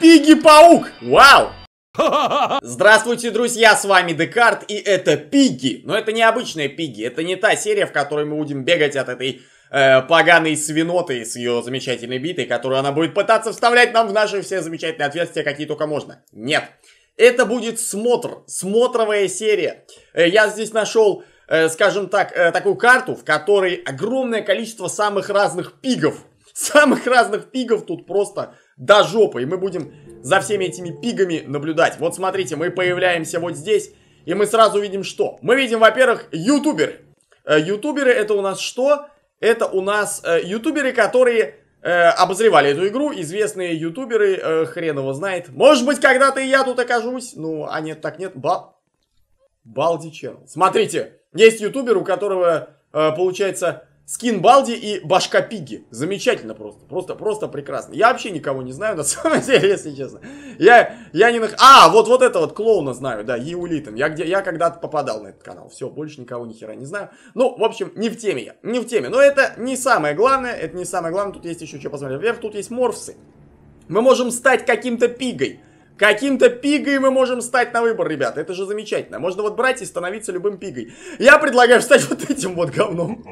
Пиги-паук! Вау! Здравствуйте, друзья, с вами Декарт, и это Пиги. Но это не обычная Пиги, это не та серия, в которой мы будем бегать от этой э, поганой свиноты с ее замечательной битой, которую она будет пытаться вставлять нам в наши все замечательные отверстия, какие только можно. Нет. Это будет смотр, смотровая серия. Э, я здесь нашел, э, скажем так, э, такую карту, в которой огромное количество самых разных пигов. Самых разных пигов тут просто до жопы. И мы будем за всеми этими пигами наблюдать. Вот смотрите, мы появляемся вот здесь, и мы сразу видим что? Мы видим, во-первых, ютуберы. Э, ютуберы это у нас что? Это у нас э, ютуберы, которые э, обозревали эту игру. Известные ютуберы, э, хрен его знает. Может быть, когда-то и я тут окажусь. Ну, а нет, так нет. Ба... Балди Channel. Смотрите, есть ютубер, у которого, э, получается, Скин Балди и Башка Пиги. Замечательно просто. Просто, просто прекрасно. Я вообще никого не знаю, на самом деле, если честно. Я, я не... Нах... А, вот, вот это вот клоуна знаю, да, Еулитом. Я, где, я когда-то попадал на этот канал. Все, больше никого ни хера не знаю. Ну, в общем, не в теме я. Не в теме. Но это не самое главное. Это не самое главное. Тут есть еще что посмотреть. Вверх тут есть морфсы. Мы можем стать каким-то пигой. Каким-то пигой мы можем стать на выбор, ребята. Это же замечательно. Можно вот брать и становиться любым пигой. Я предлагаю стать вот этим вот говном.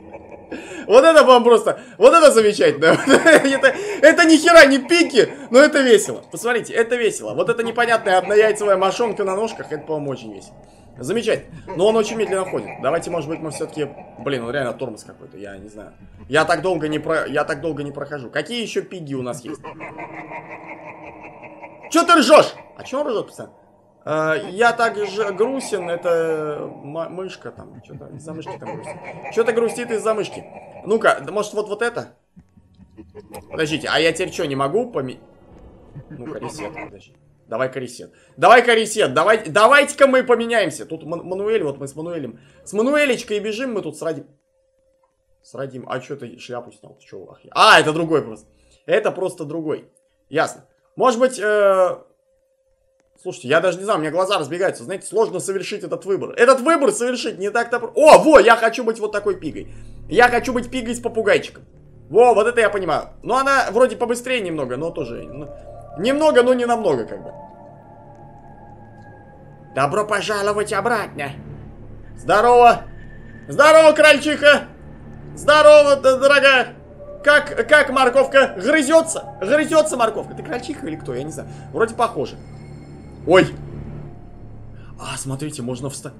Вот это вам просто, вот это замечательно. это, это ни хера не пики, но это весело. Посмотрите, это весело. Вот эта непонятная однояйцевая мошонка на ножках, это, по-моему, очень весело. Замечательно. Но он очень медленно ходит. Давайте, может быть, мы все-таки... Блин, он реально тормоз какой-то, я не знаю. Я так долго не про... Я так долго не прохожу. Какие еще пиги у нас есть? Че ты ржешь? А че он ржет, пацан? Uh, я так же грустен, это мышка там, что-то из-за мышки там грустит. Что-то грустит из-за мышки. Ну-ка, может вот вот это? Подождите, а я теперь что, не могу поменять? Ну-ка, ресет, подожди. Давай-ка ресет. Давай-ка ресет, давай, давайте-ка мы поменяемся. Тут Мануэль, вот мы с Мануэлем. С Мануэлечкой бежим, мы тут с Радим. С Радим, а что ты шляпу снял? Ты чё, а, это другой просто. Это просто другой. Ясно. Может быть, э Слушайте, я даже не знаю, у меня глаза разбегаются. Знаете, сложно совершить этот выбор. Этот выбор совершить не так-то... О, во, я хочу быть вот такой пигой. Я хочу быть пигой с попугайчиком. Во, вот это я понимаю. Но она вроде побыстрее немного, но тоже... Ну, немного, но не намного, как бы. Добро пожаловать обратно. Здорово. Здорово, крольчиха. Здорово, дорогая. Как, как морковка грызется? Грызется морковка. Ты крольчиха или кто? Я не знаю. Вроде похоже. Ой! А, смотрите, можно встать.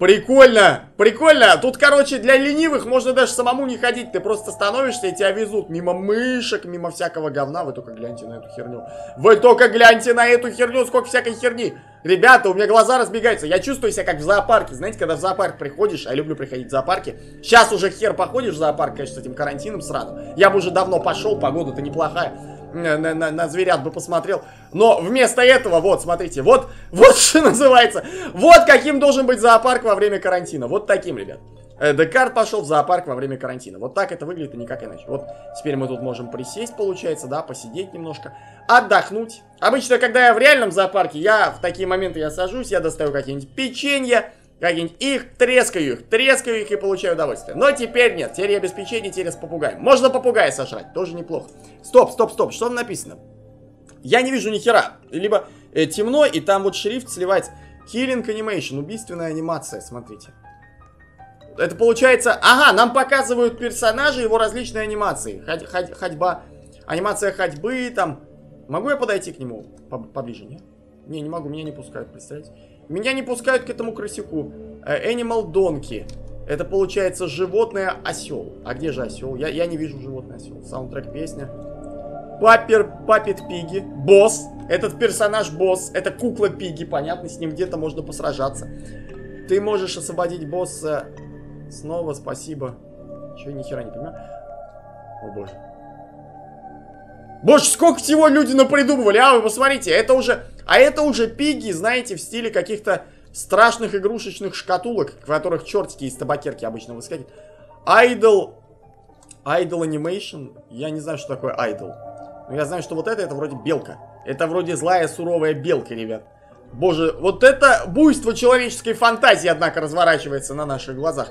Прикольно! Прикольно! Тут, короче, для ленивых можно даже самому не ходить. Ты просто становишься и тебя везут мимо мышек, мимо всякого говна. Вы только гляньте на эту херню. Вы только гляньте на эту херню, сколько всякой херни. Ребята, у меня глаза разбегаются. Я чувствую себя как в зоопарке. Знаете, когда в зоопарк приходишь, а я люблю приходить в зоопарки. Сейчас уже хер походишь в зоопарк, конечно, с этим карантином сраным. Я бы уже давно пошел, погода-то неплохая на, на, на зверят бы посмотрел. Но вместо этого, вот, смотрите, вот, вот что называется, вот каким должен быть зоопарк во время карантина. Вот таким, ребят. Э, Декарт пошел в зоопарк во время карантина. Вот так это выглядит и никак иначе. Вот теперь мы тут можем присесть, получается, да, посидеть немножко, отдохнуть. Обычно, когда я в реальном зоопарке, я в такие моменты я сажусь, я достаю какие-нибудь печенье, как-нибудь их, трескаю их, трескаю их и получаю удовольствие. Но теперь нет, теперь я без печенья, теперь с попугаем. Можно попугая сожрать, тоже неплохо. Стоп, стоп, стоп, что там написано? Я не вижу ни хера. Либо э, темно, и там вот шрифт сливается. Killing Animation, убийственная анимация, смотрите. Это получается... Ага, нам показывают персонажи, его различные анимации. Ходь, ходь, ходьба, анимация ходьбы, там... Могу я подойти к нему поближе, нет? Не, не могу, меня не пускают, представляете? Меня не пускают к этому крысюку. Э, Animal Donkey. Это получается животное осел. А где же осел? Я, я не вижу животное осел. Саундтрек песня. Папер, Папет Пиги. Босс. Этот персонаж босс. Это кукла Пиги. Понятно, с ним где-то можно посражаться. Ты можешь освободить босса. Снова спасибо. Че, ни хера не понимаю. О боже. Боже, сколько всего люди напридумывали, а вы посмотрите, это уже, а это уже пиги, знаете, в стиле каких-то страшных игрушечных шкатулок, в которых чертики из табакерки обычно выскакивают. Idol, Idol Animation, я не знаю, что такое Idol. Но я знаю, что вот это, это вроде белка. Это вроде злая суровая белка, ребят. Боже, вот это буйство человеческой фантазии, однако, разворачивается на наших глазах.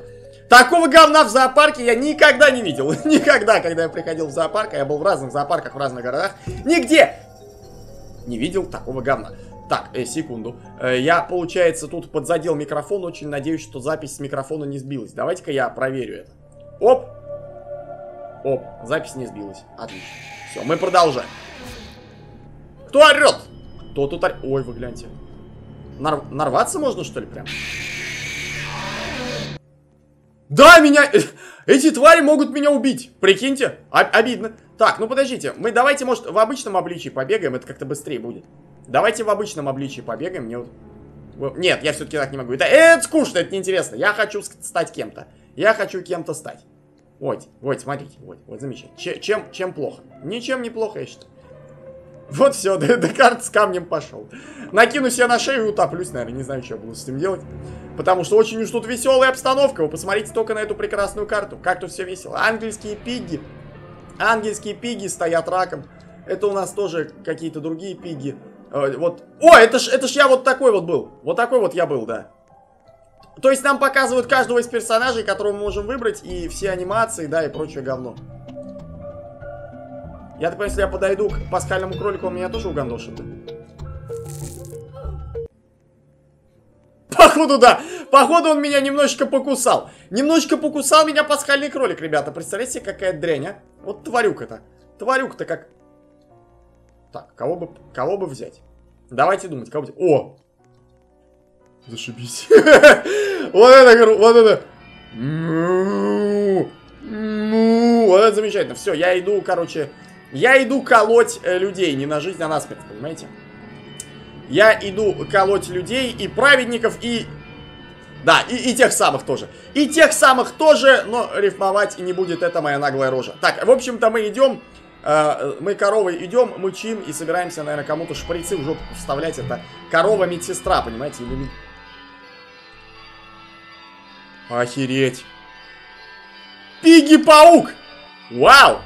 Такого говна в зоопарке я никогда не видел. Никогда, когда я приходил в зоопарк, а я был в разных зоопарках в разных городах. Нигде! Не видел такого говна. Так, э, секунду. Э, я, получается, тут подзадел микрофон. Очень надеюсь, что запись с микрофона не сбилась. Давайте-ка я проверю это. Оп! Оп, запись не сбилась. Отлично. Все, мы продолжаем. Кто орет? Кто тут орет? Ой, вы гляньте. Нар... Нарваться можно, что ли, прям? Да, меня... Эти твари могут меня убить. Прикиньте. Об обидно. Так, ну подождите. Мы давайте, может, в обычном обличии побегаем. Это как-то быстрее будет. Давайте в обычном обличии побегаем. Мне вот... Нет, я все-таки так не могу. Это, это скучно, это неинтересно. Я хочу стать кем-то. Я хочу кем-то стать. Вот, вот, смотрите, вот, вот, замечательно. Ч чем, чем плохо? Ничем не плохо, я считаю. Вот все, Декарт с камнем пошел. Накину себе на шею и утоплюсь, наверное, не знаю, что я буду с этим делать. Потому что очень уж тут веселая обстановка. Вы посмотрите только на эту прекрасную карту. Как тут все весело. Ангельские пиги. Ангельские пиги стоят раком. Это у нас тоже какие-то другие пиги. Э, вот. О, это ж, это ж я вот такой вот был. Вот такой вот я был, да. То есть нам показывают каждого из персонажей, которого мы можем выбрать, и все анимации, да, и прочее говно. Я так понимаю, если я подойду к пасхальному кролику, он меня тоже угандошит? Походу, да. Походу, он меня немножечко покусал. Немножечко покусал меня пасхальный кролик, ребята. Представляете себе, какая дрянь, а? Вот тварюка-то. Тварюка-то как... Так, кого бы, кого бы взять? Давайте думать, кого бы... О! Зашибись. Вот это, вот это. Вот это замечательно. Все, я иду, короче... Я иду колоть э, людей, не на жизнь, а на смерть, понимаете? Я иду колоть людей и праведников, и... Да, и, и тех самых тоже. И тех самых тоже, но рифмовать не будет, это моя наглая рожа. Так, в общем-то мы идем, э, мы коровой идем, мычим и собираемся, наверное, кому-то шприцы в жопу вставлять. Это корова-медсестра, понимаете? Или... Охереть. Пиги-паук! Вау!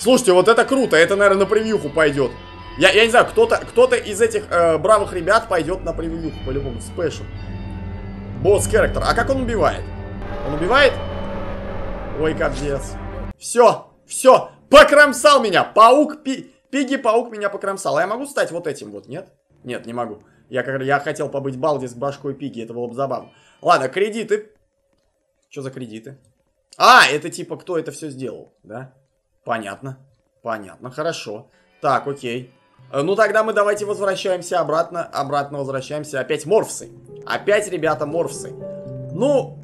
Слушайте, вот это круто, это, наверное, на превьюху пойдет. Я, я не знаю, кто-то кто, -то, из этих э, бравых ребят пойдет на превью, по-любому, спешл. Босс характер. А как он убивает? Он убивает? Ой, капец. Все, все, покромсал меня. Паук, пи, пиги-паук меня покромсал. А я могу стать вот этим вот, нет? Нет, не могу. Я, я хотел побыть балди с башкой пиги, это было бы забавно. Ладно, кредиты. Что за кредиты? А, это типа, кто это все сделал, да? Понятно. Понятно, хорошо. Так, окей. Э, ну тогда мы давайте возвращаемся обратно. Обратно возвращаемся. Опять морфсы. Опять, ребята, морфсы. Ну...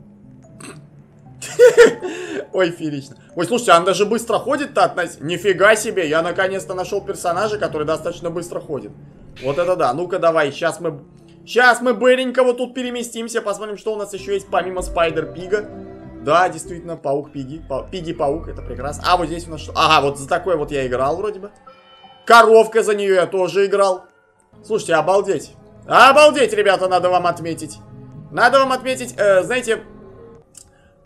Ой, феерично. Ой, слушайте, он даже быстро ходит-то от нас. Нифига себе, я наконец-то нашел персонажа, который достаточно быстро ходит. Вот это да. Ну-ка давай, сейчас мы... Сейчас мы быренько вот тут переместимся, посмотрим, что у нас еще есть помимо Спайдер-Пига. Да, действительно, паук-пиги. Пиги-паук, это прекрасно. А, вот здесь у нас что? Ага, вот за такой вот я играл вроде бы. Коровка за нее я тоже играл. Слушайте, обалдеть. Обалдеть, ребята, надо вам отметить. Надо вам отметить, э, знаете,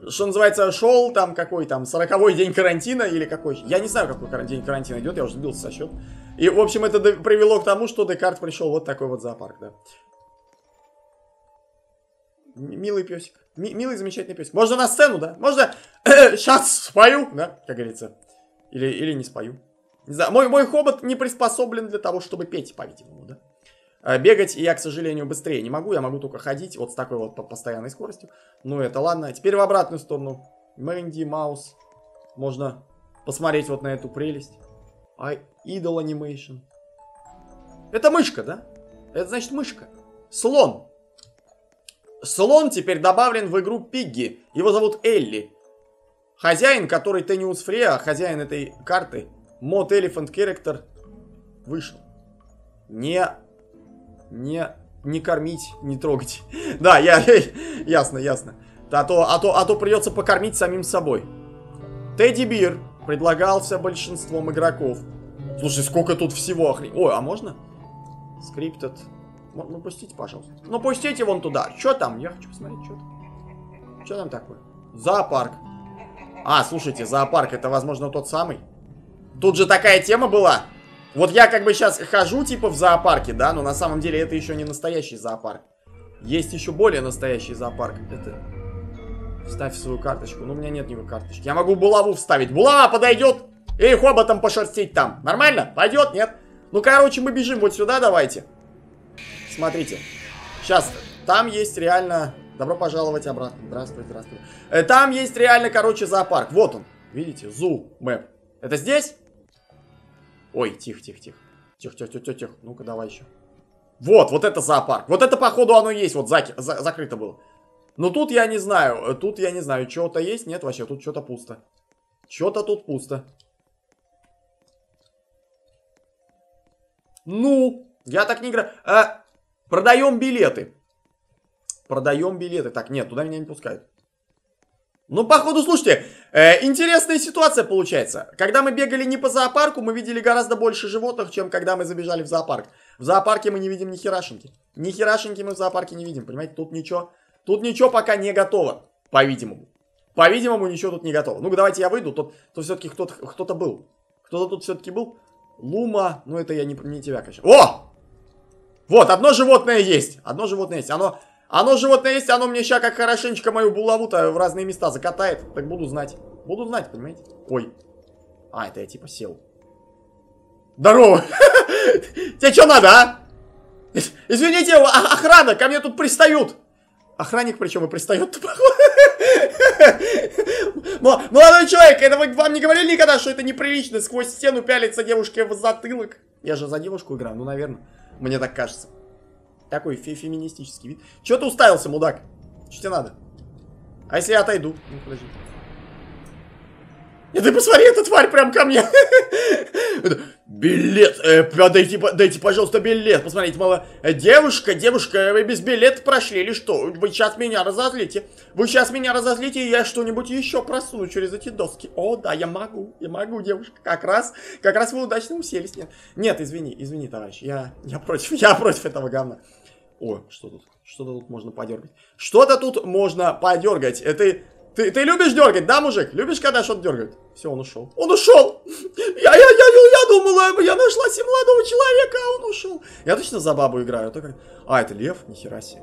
что называется, шел там какой там, 40 день карантина или какой. Я не знаю, какой день карантина идет, я уже сбился со счет. И, в общем, это привело к тому, что Декарт пришел вот такой вот зоопарк, да. Милый песик. Ми милый, замечательный песик. Можно на сцену, да? Можно сейчас спою, да, как говорится. Или, или не спою. Не знаю, мой, мой хобот не приспособлен для того, чтобы петь, по-видимому, да? А, бегать я, к сожалению, быстрее не могу. Я могу только ходить вот с такой вот постоянной скоростью. Ну, это ладно. Теперь в обратную сторону. Мэнди, Маус. Можно посмотреть вот на эту прелесть. А, Idol Animation. Это мышка, да? Это значит мышка. Слон. Слон теперь добавлен в игру Пигги. Его зовут Элли. Хозяин, который Тениус Фрея, хозяин этой карты, Мод Elephant Character вышел. Не, не, не кормить, не трогать. да, я, ясно, ясно. А то, а, то, а то придется покормить самим собой. Тедди Бир предлагался большинством игроков. Слушай, сколько тут всего охрен... Ой, а можно? Скриптед. Ну, пустите, пожалуйста. Ну, пустите вон туда. Что там? Я хочу посмотреть, что там. Что там такое? Зоопарк. А, слушайте, зоопарк, это, возможно, тот самый? Тут же такая тема была. Вот я как бы сейчас хожу типа в зоопарке, да, но на самом деле это еще не настоящий зоопарк. Есть еще более настоящий зоопарк. Это... Вставь свою карточку. Ну, у меня нет никакой карточки. Я могу булаву вставить. Булава подойдет. И хоботом пошерстить там. Нормально? Пойдет? Нет? Ну, короче, мы бежим вот сюда, давайте. Смотрите. Сейчас, там есть реально... Добро пожаловать обратно. Здравствуй, здравствуй. Э, там есть реально, короче, зоопарк. Вот он. Видите? Зу мэп. Это здесь? Ой, тихо, тихо, тихо. Тихо, тихо, тихо, тихо. Ну-ка, давай еще. Вот, вот это зоопарк. Вот это, походу, оно есть. Вот заки, за, закрыто было. Но тут я не знаю. Тут я не знаю. Чего-то есть? Нет, вообще. Тут что-то пусто. Что-то тут пусто. Ну, я так не играю. А, продаем билеты. Продаем билеты. Так, нет, туда меня не пускают. Ну, походу, слушайте, э, интересная ситуация получается. Когда мы бегали не по зоопарку, мы видели гораздо больше животных, чем когда мы забежали в зоопарк. В зоопарке мы не видим ни херашеньки. Ни херашеньки мы в зоопарке не видим, понимаете? Тут ничего, тут ничего пока не готово, по-видимому. По-видимому, ничего тут не готово. Ну-ка, давайте я выйду, тут, тут все-таки кто-то кто, -то, был. Кто-то тут все-таки был. Лума, ну это я не, не тебя, конечно. О! Вот, одно животное есть. Одно животное есть. Оно оно животное есть, оно мне сейчас как хорошенечко мою булаву-то в разные места закатает. Так буду знать. Буду знать, понимаете? Ой. А, это я типа сел. Здорово! Тебе что надо, а? Извините, а, охрана, ко мне тут пристают. Охранник причем и пристает. Молодой человек, это вы вам не говорили никогда, что это неприлично сквозь стену пялиться девушке в затылок? Я же за девушку играю, ну, наверное. Мне так кажется. Такой фе феминистический вид. Чего ты уставился, мудак? Что тебе надо? А если я отойду? Ну, подожди. И ты посмотри, эта тварь прям ко мне. Билет, э, дайте, дайте, пожалуйста, билет. Посмотрите, мало. Э, девушка, девушка, вы без билета прошли или что? Вы сейчас меня разозлите. Вы сейчас меня разозлите, и я что-нибудь еще просуну через эти доски. О, да, я могу, я могу, девушка. Как раз, как раз вы удачно уселись. Нет, нет извини, извини, товарищ. Я, я против, я против этого говна. О, что тут? Что-то тут можно подергать. Что-то тут можно подергать. Это... Ты, ты любишь дергать, да, мужик? Любишь, когда что-то дергают? Все, он ушел. Он ушел! Я, я, я, я думала, я нашла себе молодого человека, а он ушел. Я точно за бабу играю. Как... а это лев? Нихера себе.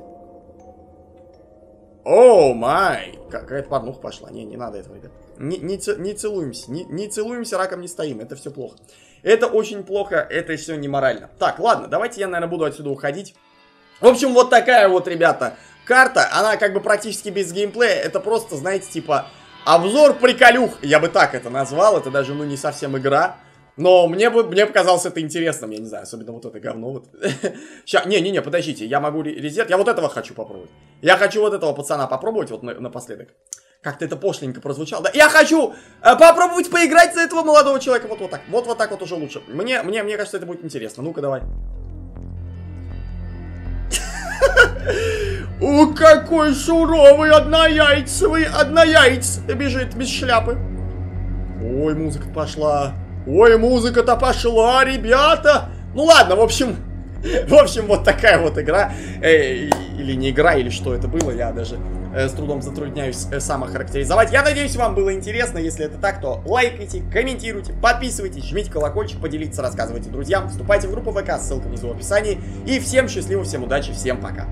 О, май! Какая-то порнуха пошла. Не, не надо этого, ребят. Не, не, не целуемся. Не, не целуемся, раком не стоим. Это все плохо. Это очень плохо, это все не морально. Так, ладно, давайте я, наверное, буду отсюда уходить. В общем, вот такая вот, ребята, карта. Она как бы практически без геймплея. Это просто, знаете, типа обзор приколюх. Я бы так это назвал. Это даже, ну, не совсем игра. Но мне бы, мне показалось это интересным, я не знаю, особенно вот это говно вот. Сейчас, не-не-не, подождите, я могу резерв, я вот этого хочу попробовать. Я хочу вот этого пацана попробовать вот на, напоследок. Как-то это пошленько прозвучало. Да, я хочу э, попробовать поиграть за этого молодого человека вот вот так. Вот вот так вот уже лучше. Мне, мне, мне кажется, это будет интересно. Ну-ка, давай. У какой суровый однояйцевый однояйц бежит без шляпы. Ой, музыка пошла. Ой, музыка-то пошла, ребята. Ну ладно, в общем, в общем, вот такая вот игра. Э, или не игра, или что это было, я даже э, с трудом затрудняюсь э, самохарактеризовать. Я надеюсь, вам было интересно. Если это так, то лайкайте, комментируйте, подписывайтесь, жмите колокольчик, поделиться, рассказывайте друзьям, вступайте в группу ВК, ссылка внизу в описании. И всем счастливо, всем удачи, всем пока.